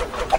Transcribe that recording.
you